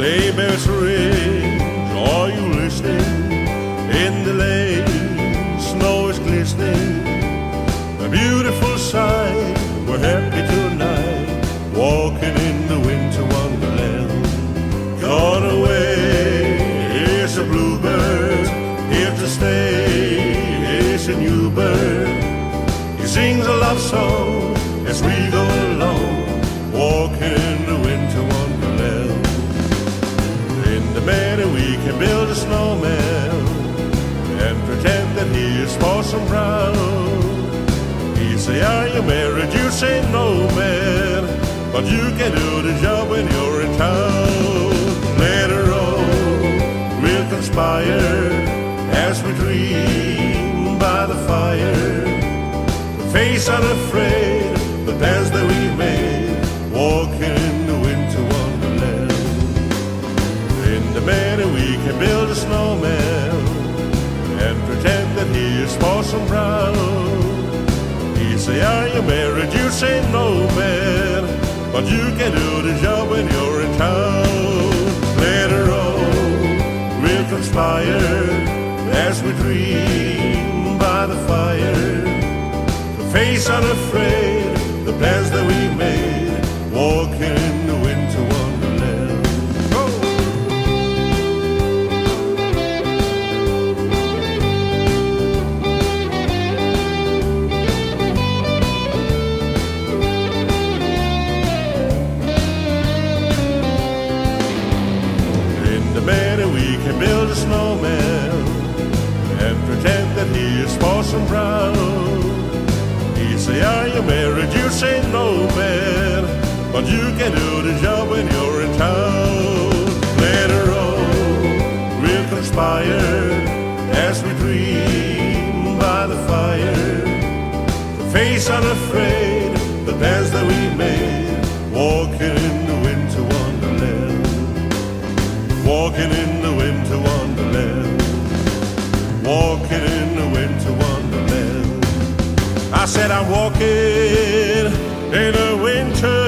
Sleigh bells are you listening? In the lane, snow is glistening. A beautiful sight, we're happy tonight, walking in the winter wonderland. Gone away is a bluebird, here to stay is a new bird. He sings a love song as we go along, walking in the winter is Parson Brown. He say, are you married? You say, no, man. But you can do the job when you're in town. Later on, we'll conspire as we dream by the fire. Face unafraid, the plans that we made, walking in the winter wonderland. In the meadow we can build a and he is Parson Brown. He say, are you married? You say, no, man. But you can do the job when you're in town. Later on, we'll conspire as we dream by the fire. To face unafraid the plans that we made, can build a snowman and pretend that he is Parson Brown. He say, are you married? You say, no, man. But you can do the job when you're in town. Later on, we'll conspire as we dream by the fire. Face unafraid the plans Walking in the winter wonderland. I said I'm walking in a winter